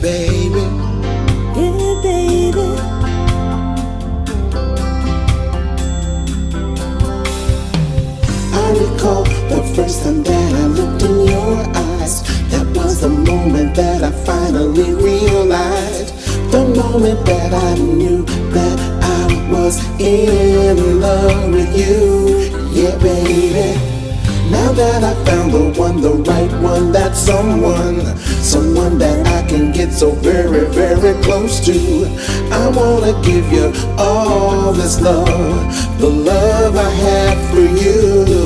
baby. Yeah, baby. I recall the first time that I looked in your eyes. That was the moment that I finally realized. The moment that I knew that I was in love with you. Yeah, baby. Now that I found the one, the right one, that someone, someone that I can get so very, very close to. I wanna give you all this love, the love I have for you.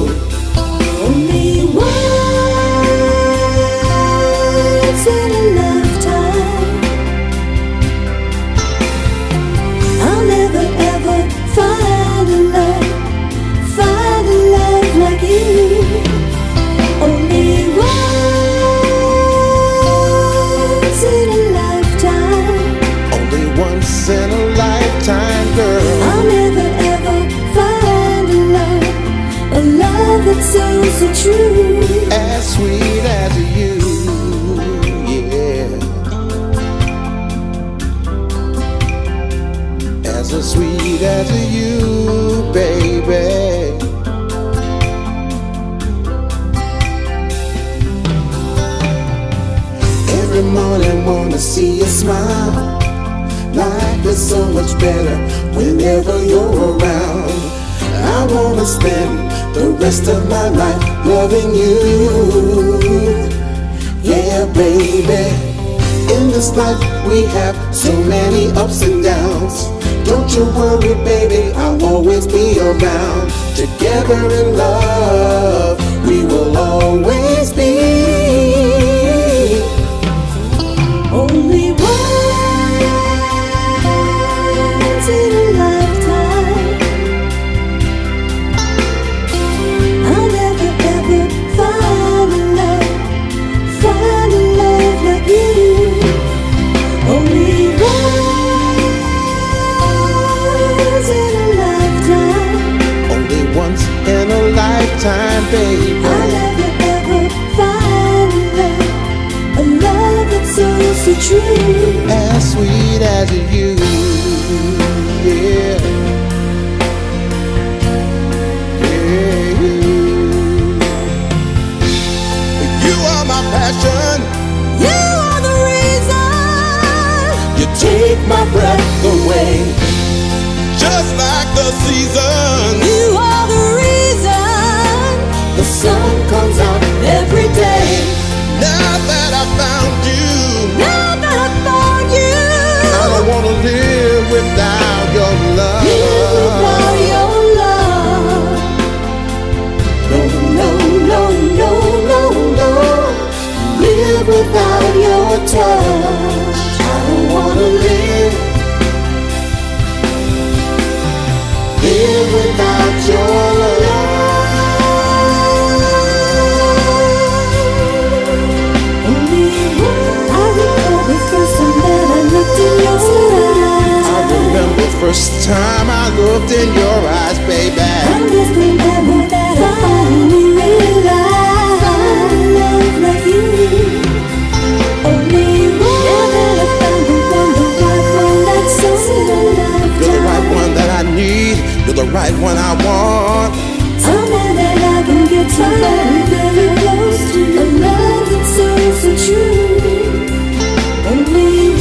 Morning wanna see you smile. Life is so much better whenever you're around. I wanna spend the rest of my life loving you. Yeah, baby. In this life we have so many ups and downs. Don't you worry, baby, I'll always be around. Together in love, we will always baby. I'll never ever find love, a love that's so so true. As sweet as you, yeah. Yeah. You are my passion. You are the reason. You take my breath away. Touch. I don't wanna live. Without your love. I the first time that I looked in your eyes. I remember first time I looked in your eyes, baby. right when I want. Tell me that I can get tired of close to you. A love that's so, so true. Only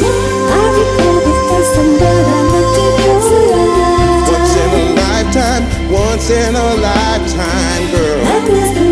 Once in a lifetime, once in a lifetime, girl.